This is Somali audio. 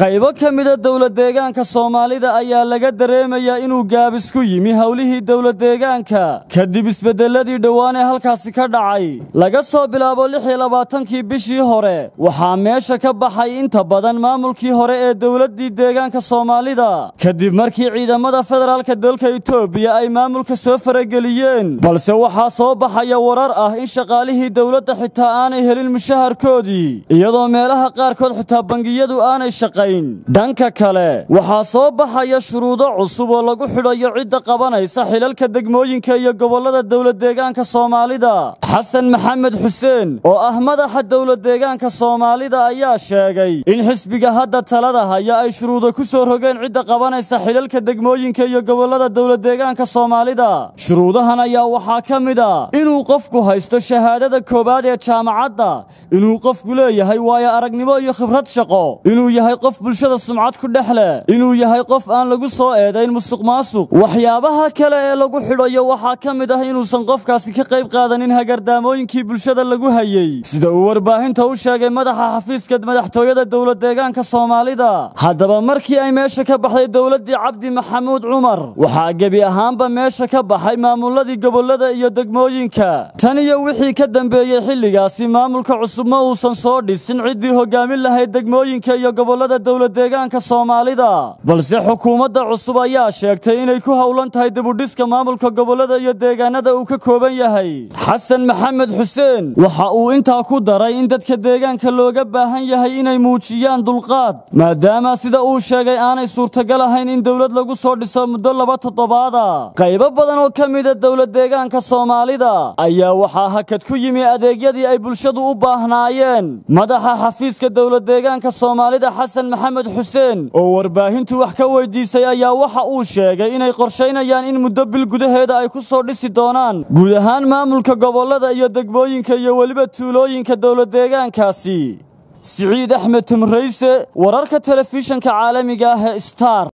qaybo ka mida dowladdeegaanka soomaalida ayaa laga dareemayaa inuu gaabis ku yimi howlihii dowladdeegaanka kadib isbeddelladii dhowaan ee halkaasi ka dhacay laga soo bilaabo lix iyo labaatankii bishii hore waxaa meesha ka baxay inta badan maamulkii hore ee dowladdii deegaanka soomaalida. Kadib markii ciidamada federaalka dalka itoobiya ay maamulka soo farageliyeen balse waxaa soo baxaya warar ah in shaqaalihii dowladda xitaa aanay helin mushaharkoodii iyadoo meelaha qaarkood xitaa bangiyadu aanay shaqayn dhanka kale waxaa soo baxaya shuruudo cusub oo lagu xidhayo cidda qabanaysa xilalka degmooyinka iyo gobollada dowladdeegaanka soomaalida. Xasan maxamed xuseen oo ah madaxa dowladdeegaanka soomaalida ayaa sheegay in xisbiga hadda talada haya ay shuruudo ku soo rogeen cidda qabanaysa xilalka degmooyinka iyo gobollada dowladdeegaanka soomaalida. Shuruudahan ayaa waxaa ka mid a inuu qofku haysto shahaadada koowaad ee jaamacadda inuu qofku leeyahay waayo aragnimo iyo khibrad shaqo inuu yahay qof bulshada sumcad ku dhex leh inuu yahay qof aan lagu soo eedayn musuq maasuq. Waxyaabaha kale ee lagu xidhayo waxaa ka mid ah inuusan qofkaasi ka qayb qaadanin hagardaamooyinkii bulshada lagu hayey sida uu warbaahinta u sheegay madaxa xafiiska madaxtooyada dowladdeegaanka soomaalida. Haddaba markii ay meesha ka baxday dowladdii cabdi maxamuud cumar waxaa gebi ahaanba meesha ka baxay maamuladii gobollada iyo degmooyinka. Tan iyo wixii ka dambeeyey xilligaasi maamulka cusub ma uusan soo dhisin ciddii hoggaamin lahayd degmooyinka iyo gobollada dowladdeegaanka soomaalida. Balse xukuumadda cusub ayaa sheegtay inay ku howlan tahay dibudhiska maamulka gobollada iyo deegaanada uu ka kooban yahay. Xasan maxamed xuseen waxa uu intaa ku daray in dadka deegaanka looga baahan yahay inay muujiyaan dulqaad maadaama sida uu sheegay aanay suurtagal ahayn in dowlad lagu soo dhiso muddo laba toddobaada. Qaybo badan oo ka mida dowladdeegaanka soomaalida ayaa waxaa hakad ku yimi adeegyadii ay bulshadu u baahnaayeen. Madaxa xafiiska dowladdeegaanka soomaalida xasan maxamed xuseen oo warbaahintu wax ka weydiisay ayaa waxa uu sheegay inay qorshaynayaan in muddo bil gudaheeda ay ku soo dhisi doonaan. Guud ahaan maamulka gobollada iyo degmooyinka iyo weliba tuulooyinka dowladdeegaankaasi. Siciid axmed timrayse wararka telefishanka caalamiga ah ee star